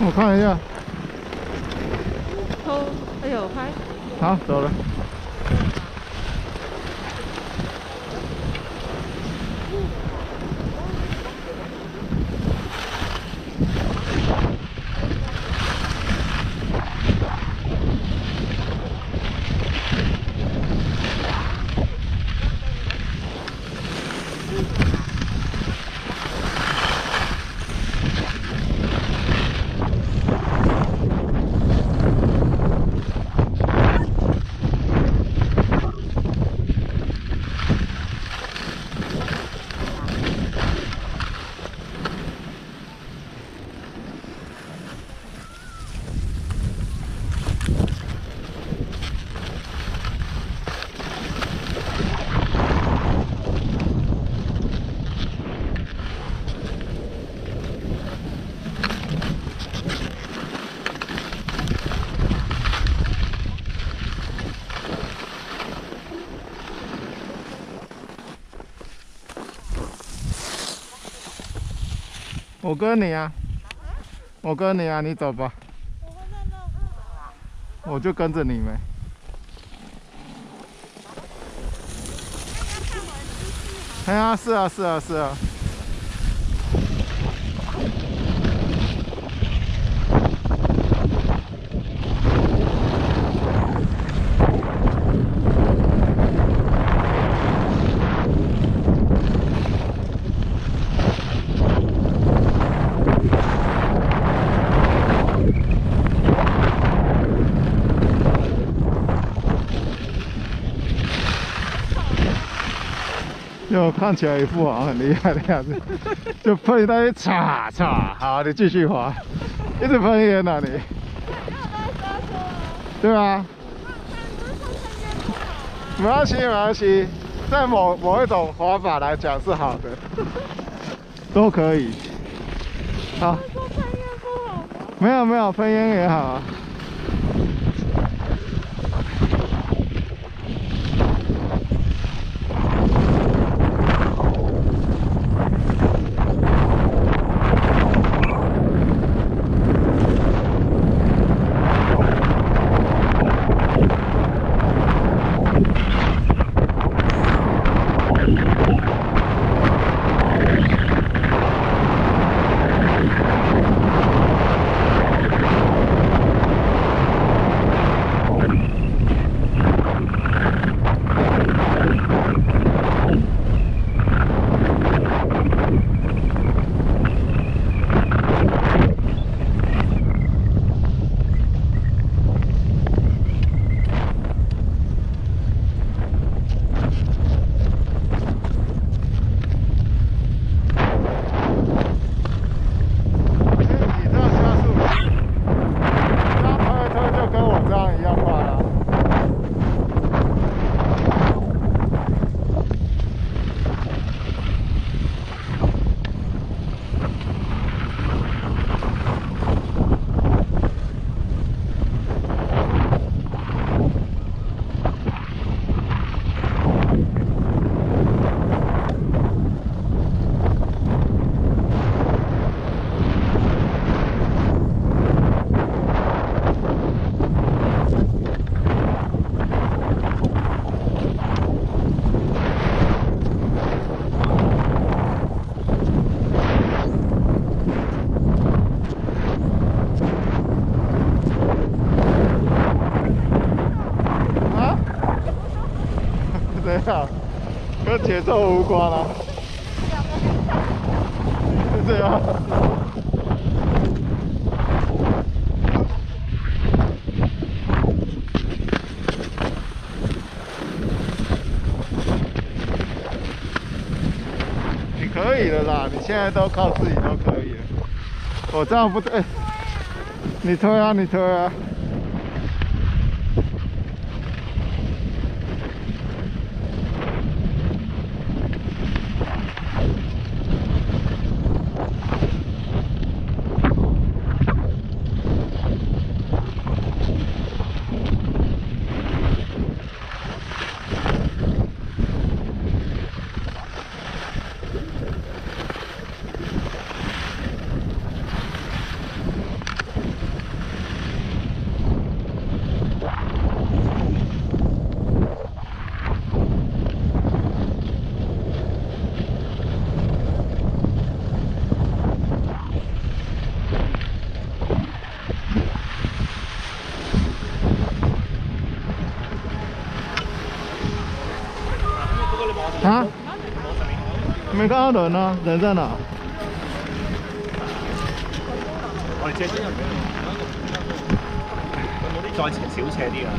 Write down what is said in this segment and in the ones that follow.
我看一下，偷，哎呦，拍，好，走了。我跟你啊，我跟你啊，你走吧，我就跟着你们。哎呀，是啊，是啊，是啊。看起来一副好像很厉害的样子，就喷一大堆，嚓嚓，好，你继续滑，一直喷烟呐你。对啊。没关系，没关系，在某某一种滑法来讲是好的，都可以。好。没有没有，喷烟也好啊。跟节奏无关啊。是这样。你可以的啦，你现在都靠自己都可以了。我这样不对，你推啊，你推啊。没看到人呢，人在哪？我哋车先入去。佢再啲坐车，小车啲啊。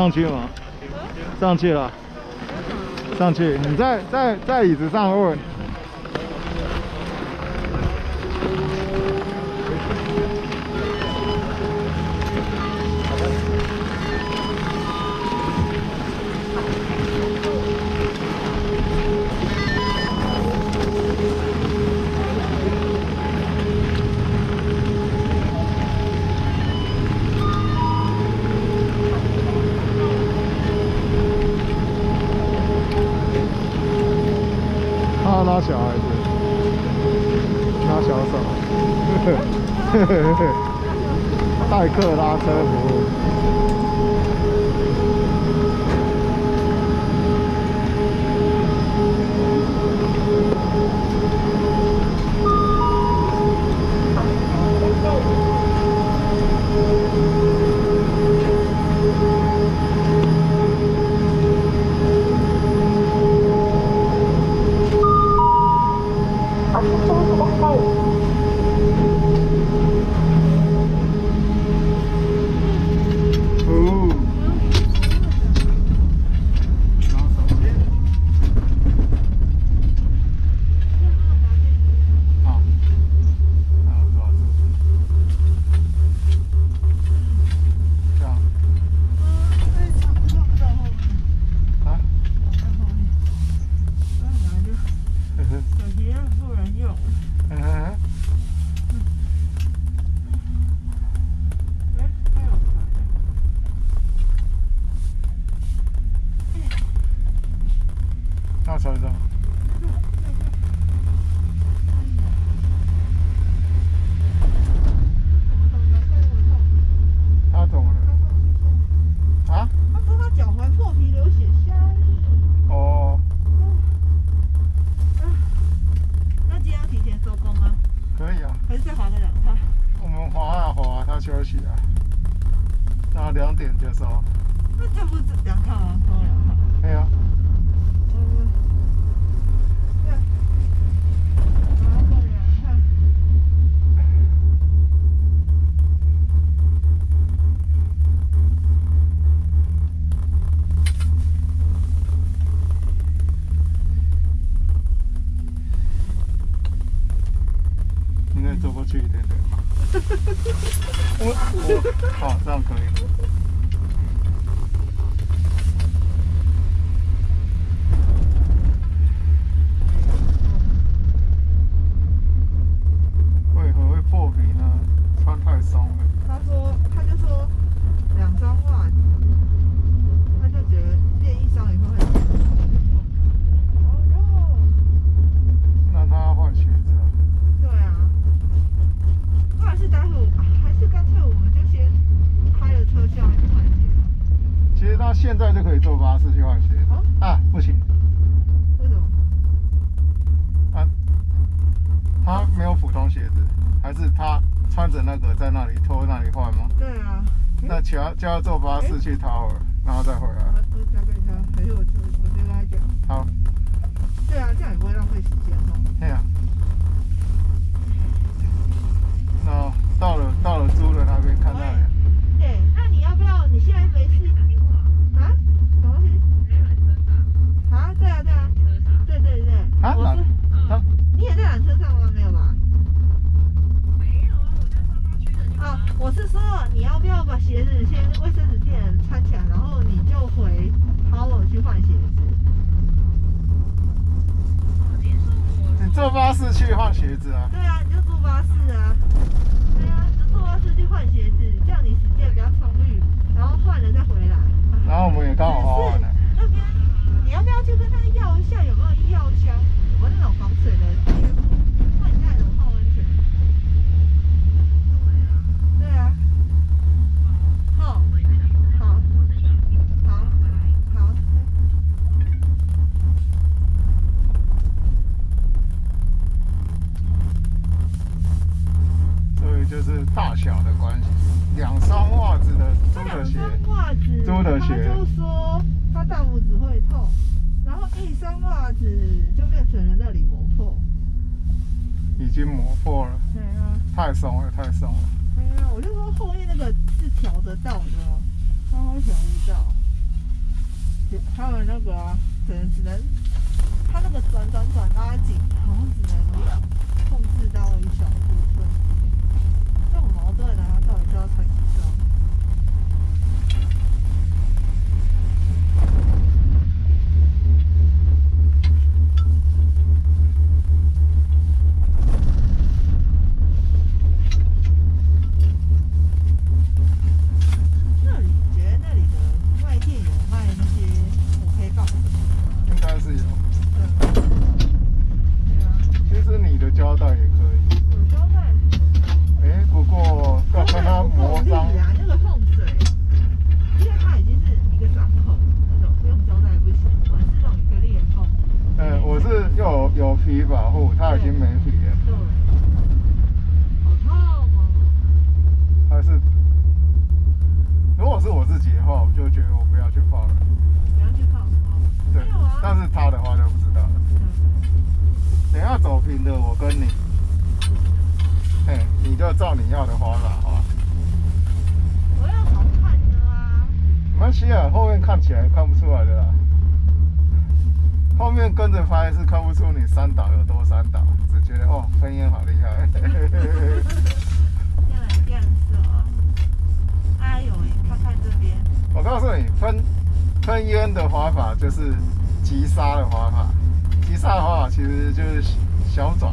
上去吗？上去了，上去。你在在在椅子上，偶尔休息啊。然后两点结束。那这不是两趟吗？没有。去换鞋啊？不行，为什么？啊，他没有普通鞋子，还是他穿着那个在那里拖那里换吗？对啊，那就要就要坐巴士去塔尔，然后再回来。拍是看不出你三倒有多三倒，只觉得哦，喷烟好厉害。这样来这样子哦。哎呦，你看看这边，我告诉你，喷喷烟的滑法就是急刹的滑法，急刹的滑法其实就是小转，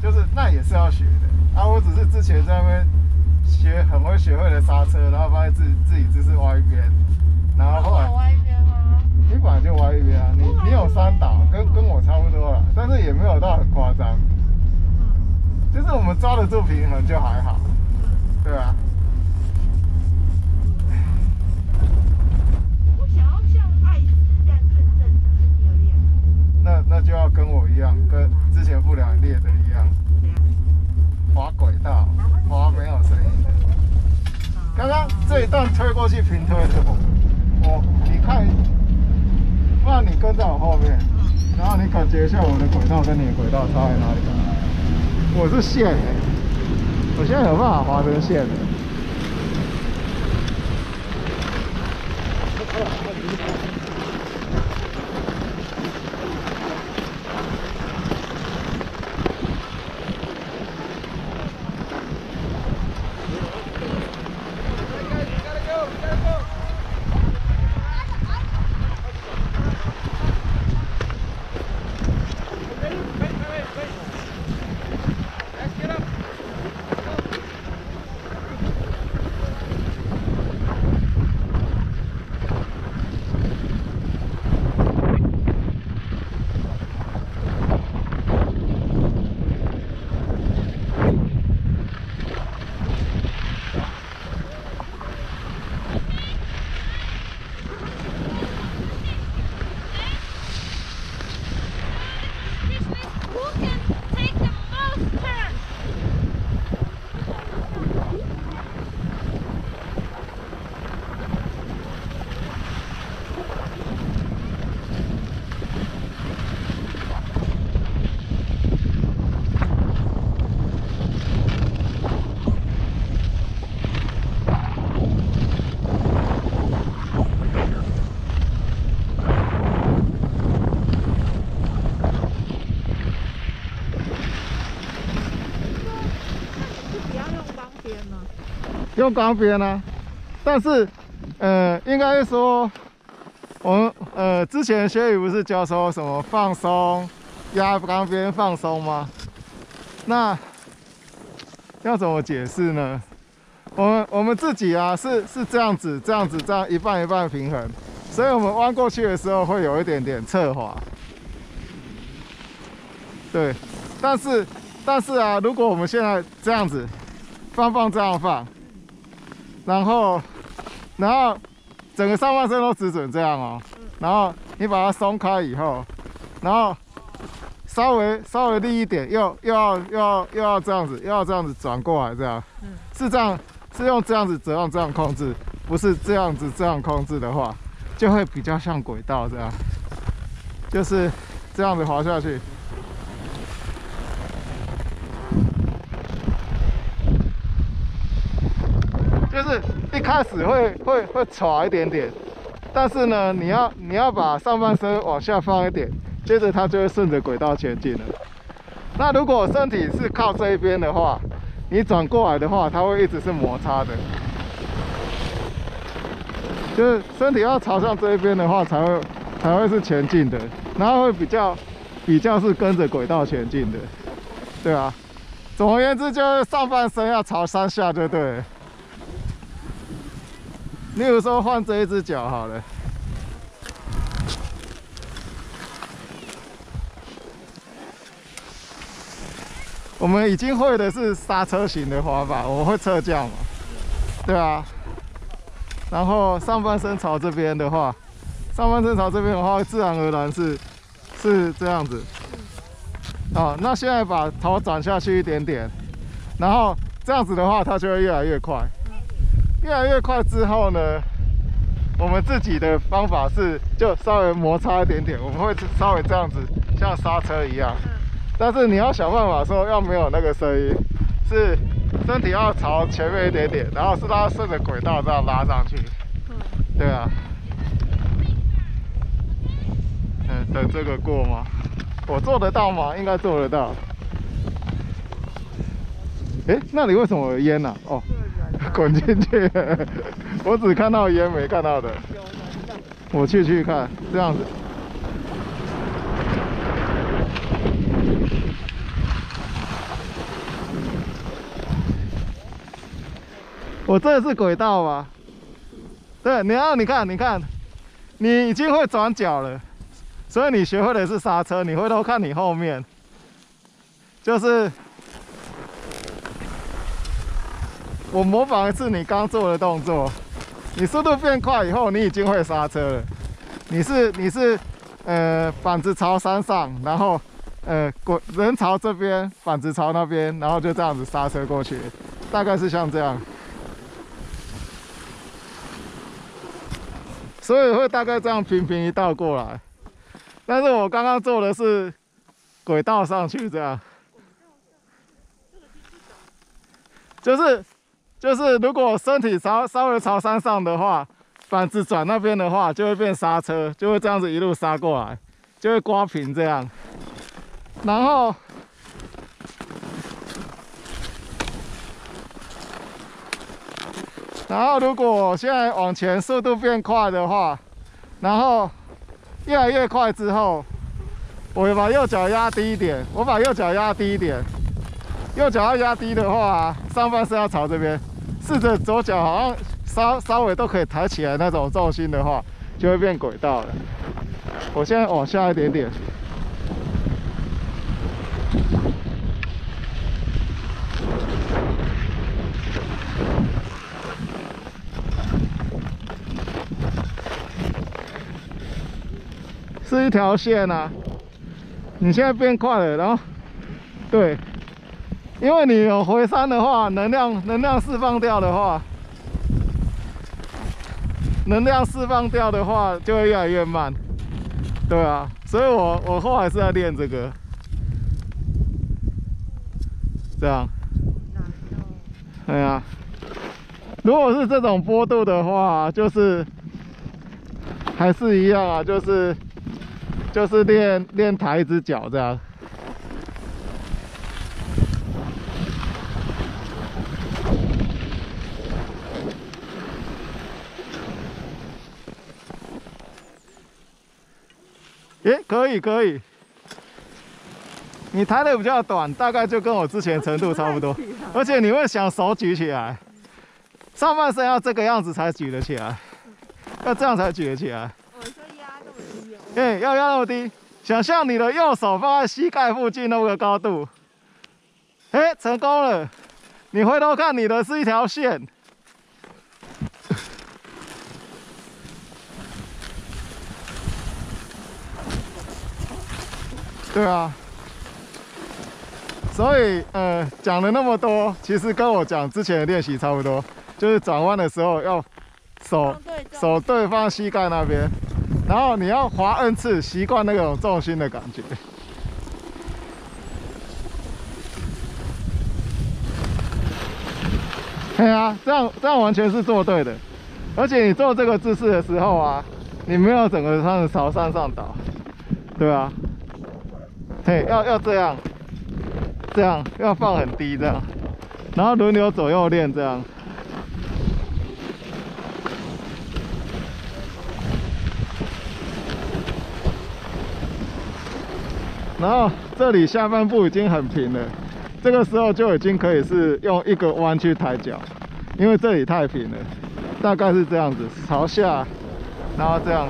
就是那也是要学的啊。我只是之前在那边学很会学会了刹车，然后发现自己自己只是歪一边，然后后来歪一边吗？你本来就歪一边啊，有三档，跟跟我差不多了，但是也没有到很夸张，嗯就是我们抓得住平衡就还好，嗯。对吧、我想要像艾斯这样正正的那那就要跟我一样，跟之前不良列的一样。滑轨道，滑没有声音的。刚刚这一段推过去平推的，我我你看，不然你跟在我后面，然后你感觉一下我的轨道跟你的轨道差在哪里？我是线、我现在有办法滑成线。用钢边呢、但是呃，应该说我们呃之前学语不是教说什么放松压钢边放松吗？那要怎么解释呢？我们我们自己啊是是这样子这样子这样一半一半平衡，所以我们弯过去的时候会有一点点侧滑。对，但是但是啊，如果我们现在这样子放放这样放，然后然后整个上半身都只准这样哦，然后你把它松开以后，然后稍微稍微低一点，又又要又要又要这样子，又要这样子转过来，这样，是这样，是用这样子这样这样控制，不是这样子这样控制的话，就会比较像轨道这样，就是这样子滑下去。就是一开始会会会喘一点点，但是呢，你要你要把上半身往下放一点，接着它就会顺着轨道前进了。那如果身体是靠这一边的话，你转过来的话，它会一直是摩擦的。就是身体要朝向这一边的话，才会才会是前进的，然后会比较比较是跟着轨道前进的，对啊。总而言之，就是上半身要朝山下就对。例如说换这一只脚好了，我们已经会的是刹车型的滑板，我会侧降嘛，对啊。然后上半身朝这边的话，上半身朝这边的话，自然而然是是这样子。好，那现在把头转下去一点点，然后这样子的话，它就会越来越快。越来越快之后呢，我们自己的方法是就稍微摩擦一点点，我们会稍微这样子像刹车一样。但是你要想办法说要没有那个声音，是身体要朝前面一点点，然后是它顺着轨道这样拉上去。对啊。嗯，等这个过吗？我做得到吗？应该做得到。哎，那里为什么有烟呢？哦。滚进去！我只看到烟，没看到的。我去去看，这样子。我这是轨道吗？对，你要你看，你看，你已经会转角了，所以你学会的是刹车。你回头看你后面，就是。我模仿一次你刚做的动作，你速度变快以后，你已经会刹车了。你是你是，呃，板子朝山上，然后，呃，滚人朝这边，板子朝那边，然后就这样子刹车过去，大概是像这样。所以会大概这样平平一道过来。但是我刚刚做的是轨道上去这样，就是。就是如果身体朝稍微朝山上的话，板子转那边的话，就会变刹车，就会这样子一路刹过来，就会刮平这样。然后，然后如果现在往前速度变快的话，然后越来越快之后，我把右脚压低一点，我把右脚压低一点，右脚要压低的话，上半身要朝这边。试着左脚好像稍稍微都可以抬起来那种重心的话，就会变轨道了。我现在往下一点点，是一条线啊。你现在变快了，然后对。因为你有回山的话，能量能量释放掉的话，能量释放掉的话就会越来越慢，对啊，所以我我后来是在练这个，这样，对啊，如果是这种坡度的话，就是还是一样啊，就是就是练练抬一只脚这样。诶，可以可以，你抬的比较短，大概就跟我之前程度差不多，而且你会想手举起来，上半身要这个样子才举得起来，要这样才举得起来。我说压那么低哦。哎，要压那么低，想象你的右手放在膝盖附近那个高度，哎，成功了。你回头看，你的是一条线。对啊，所以呃讲了那么多，其实跟我讲之前的练习差不多，就是转弯的时候要手手对放膝盖那边，然后你要滑 N 次，习惯那种重心的感觉。对啊，这样这样完全是做对的，而且你做这个姿势的时候啊，你没有整个上朝上上倒，对啊，嘿，要要这样，这样要放很低这样，然后轮流左右练这样。然后这里下半部已经很平了，这个时候就已经可以是用一个弯去抬脚，因为这里太平了，大概是这样子，朝下，然后这样。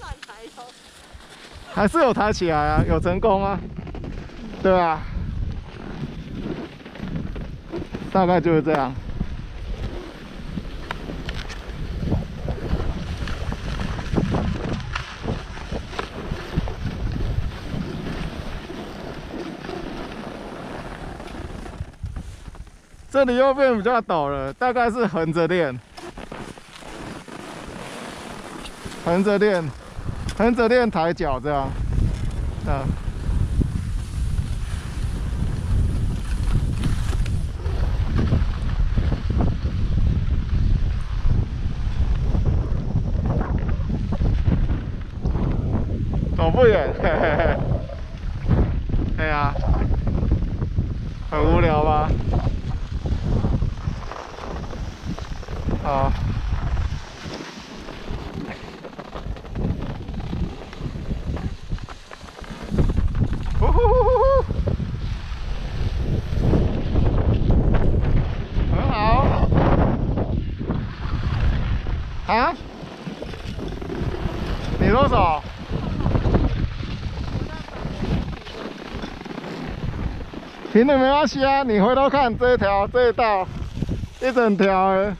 乱抬头，还是有抬起来啊，有成功啊，对啊，大概就是这样。这里又变比较陡了，大概是横着练，横着练。横着练抬脚这样，啊。走不远，嘿嘿嘿。哎呀，很无聊吧？好。呼呼呼呼呼，很好。啊？你多少？平的没关系啊，你回头看这一条这一道，一整条欸。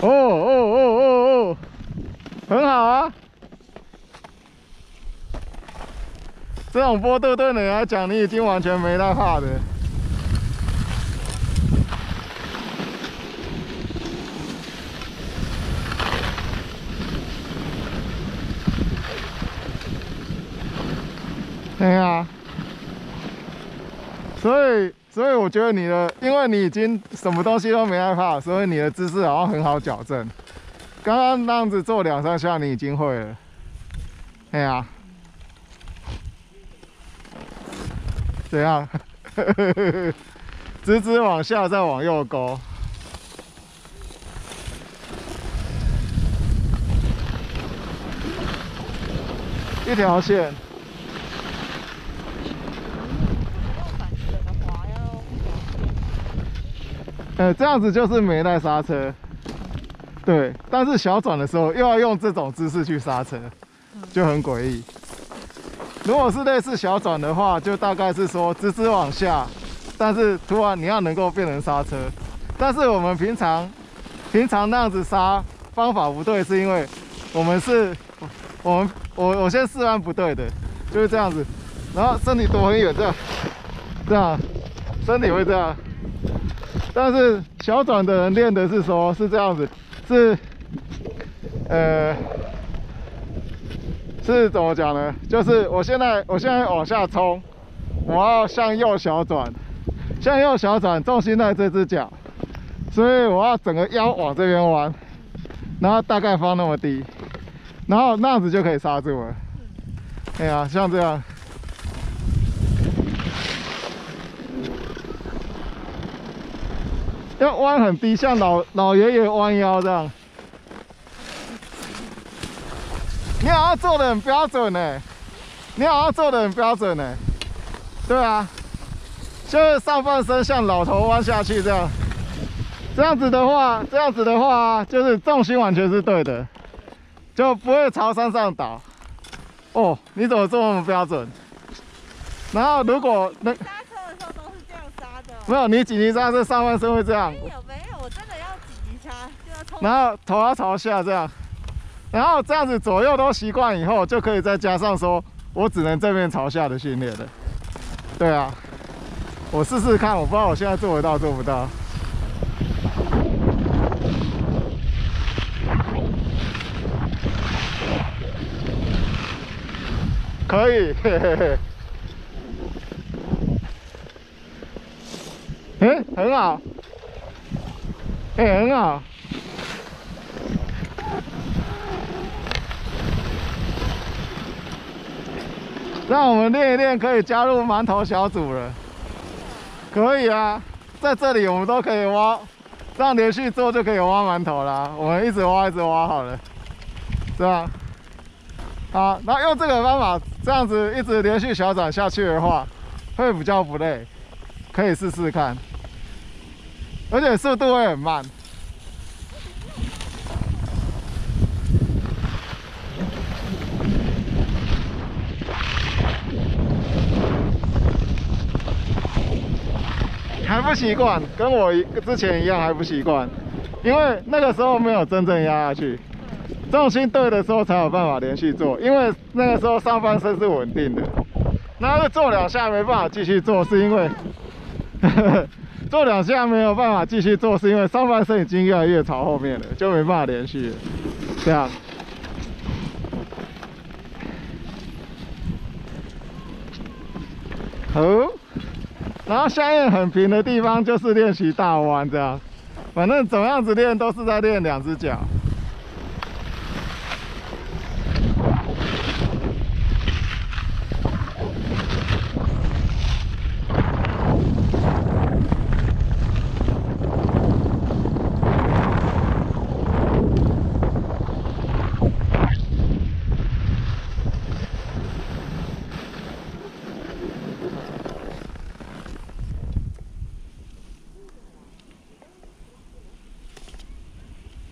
哦哦哦哦哦，很好啊。这种坡度对你来讲，你已经完全没在怕的。对啊，所以所以我觉得你的，因为你已经什么东西都没害怕，所以你的姿势好像很好矫正。刚刚那样子做两三下，你已经会了。哎呀。怎样？直直往下，再往右勾，一条线。呃，这样子就是没带刹车，对。但是小转的时候又要用这种姿势去刹车，就很诡异。如果是类似小转的话，就大概是说直直往下，但是突然你要能够变成刹车。但是我们平常平常那样子刹方法不对，是因为我们是，我们我我先示范不对的，就是这样子，然后身体躲很远，这样这样，身体会这样。但是小转的人练的是说，是这样子，是呃。是怎么讲呢？就是我现在，我现在往下冲，我要向右小转，向右小转，重心在这只脚，所以我要整个腰往这边弯，然后大概放那么低，然后那样子就可以刹住了。哎呀，像这样，要弯很低，像老老爷爷弯腰这样。你好像做的很标准呢，你好像做的很标准呢，对啊，就是上半身像老头弯下去这样，这样子的话，这样子的话，就是重心完全是对的，就不会朝山上倒。哦，你怎么这么标准？然后如果那刹车的时候都是这样刹的。没有你紧急刹车，上半身会这样没，有没有，我真的要紧急刹，就要冲。然后头要朝下这样，然后这样子左右都习惯以后，就可以再加上说我只能正面朝下的训练了。对啊，我试试看，我不知道我现在做得到做不到。可以，嘿嘿嘿。哎，很好，哎，很好。让我们练一练，可以加入馒头小组了。可以啊，在这里我们都可以挖，这样连续做就可以挖馒头啦。我们一直挖，一直挖好了，这样。好，那用这个方法，这样子一直连续小转下去的话，会比较不累，可以试试看。而且速度会很慢。还不习惯，跟我之前一样还不习惯，因为那个时候没有真正压下去，重心对的时候才有办法连续做，因为那个时候上半身是稳定的，然后做两下没办法继续做，是因为呵呵做两下没有办法继续做，是因为上半身已经越来越朝后面了，就没办法连续，这样。好。然后下面很平的地方就是练习大弯，这样，反正怎么样子练都是在练两只脚。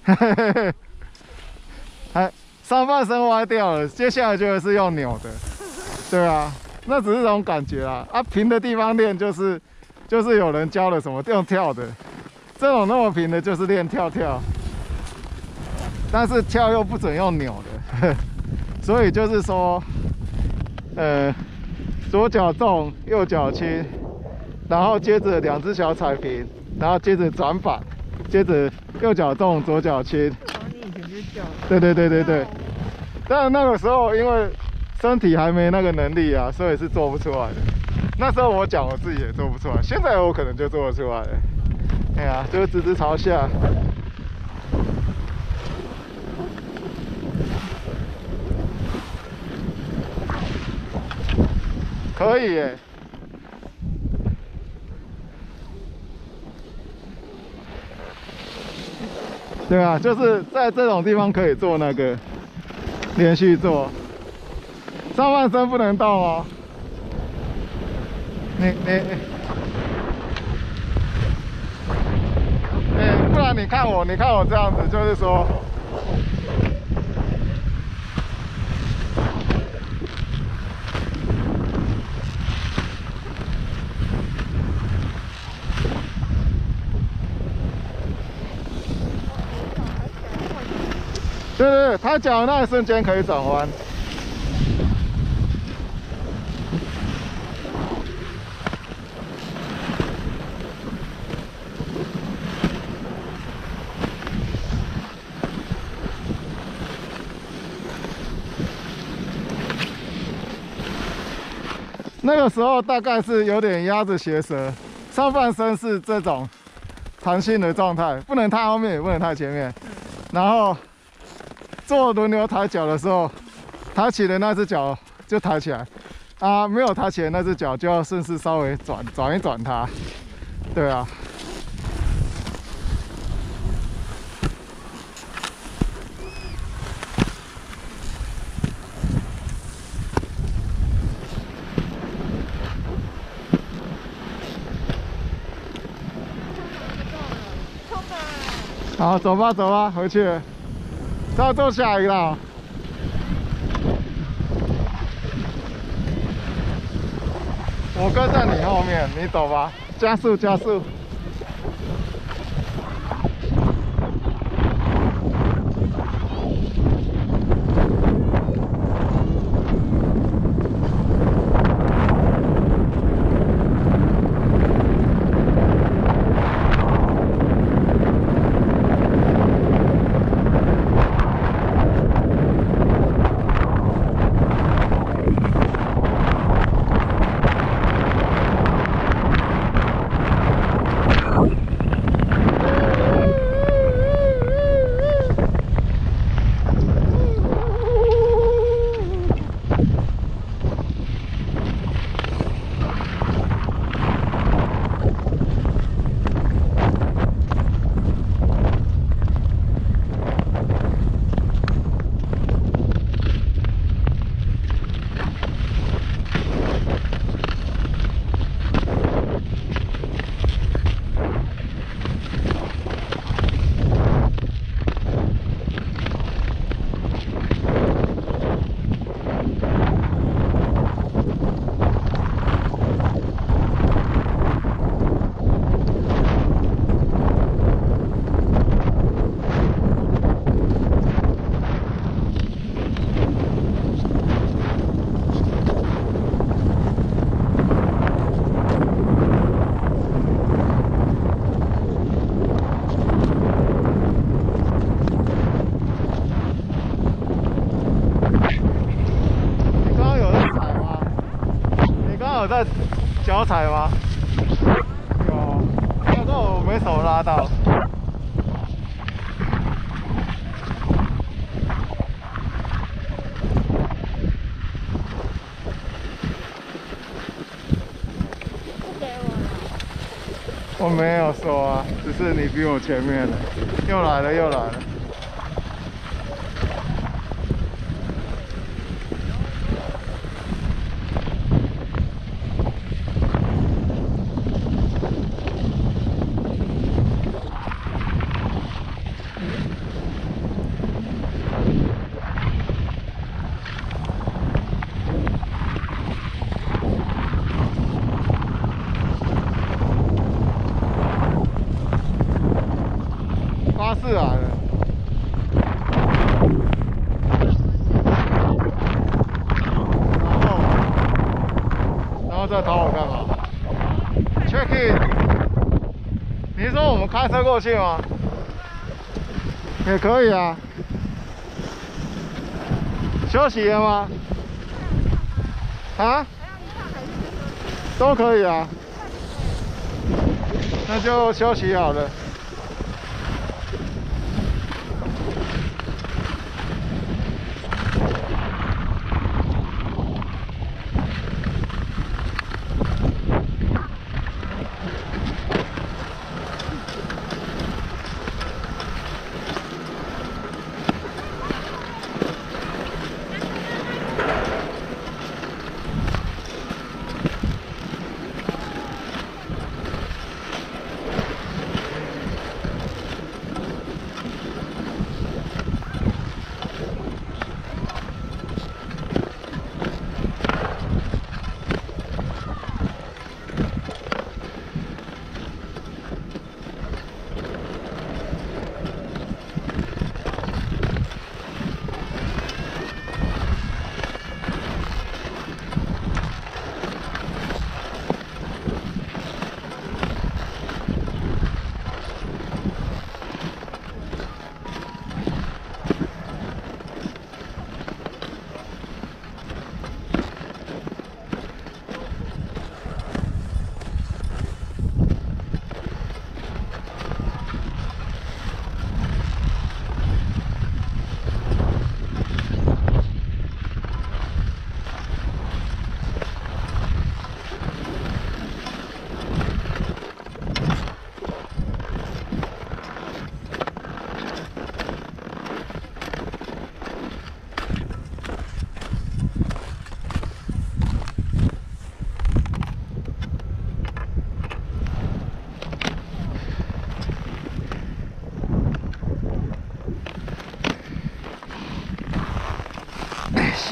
嘿，嘿，嘿还上半身歪掉了，接下来就是用扭的，对啊，那只是这种感觉啊。啊，平的地方练就是就是有人教了什么用跳的，这种那么平的就是练跳跳，但是跳又不准用扭的，所以就是说，呃，左脚重，右脚轻，然后接着两只脚踩平，然后接着转反，接着。右脚重，左脚轻。你以前就叫。对对对对对。但那个时候因为身体还没那个能力啊，所以是做不出来的。那时候我讲我自己也做不出来，现在我可能就做得出来了。哎呀，就是直直朝下。可以耶。对啊，就是在这种地方可以做那个连续做，上半身不能动哦。你你，哎，不然你看我，你看我这样子，就是说。他脚那一瞬间可以转弯。那个时候大概是有点压着鞋舌，上半身是这种弹性的状态，不能太后面，也不能太前面，然后。做轮流抬脚的时候，抬起的那只脚就抬起来，啊，没有抬起的那只脚就要顺势稍微转转一转它，对啊。好，走吧，走吧，回去。再做下一个。我跟在你后面，你走吧，加速加速。你刚刚有在踩吗？你刚刚有在脚踩吗？有，那时候我没手拉到。我没有说啊，只是你比我前面了。又来了，又来了。巴士来了。然后，然后再找我干嘛？Check in。你是说我们开车过去吗？也可以啊。休息了吗？啊？都可以啊。那就休息好了。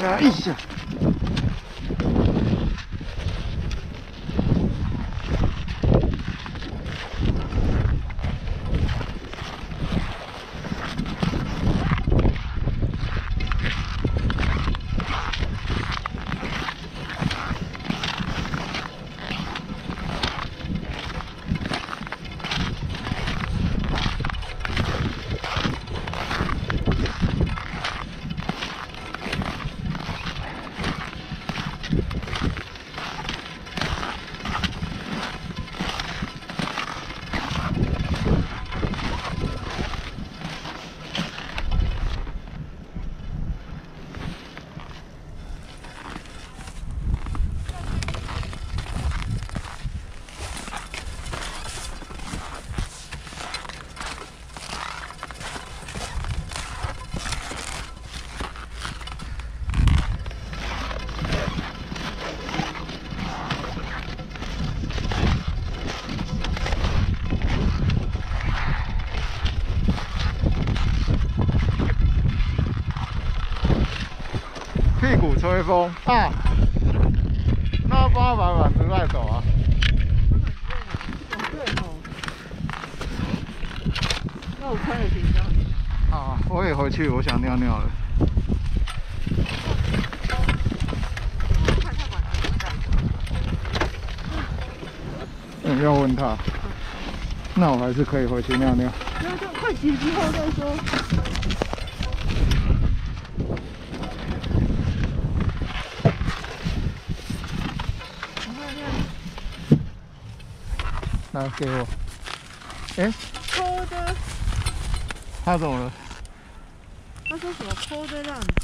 哎呀。微风啊，那要帮他把板子带走啊。那我穿了行装。啊，我也回去，我想尿尿了。要问他。那我还是可以回去尿尿。那就快骑之后再说。来给我。哎、抠的，他怎么了？他说什么抠的让你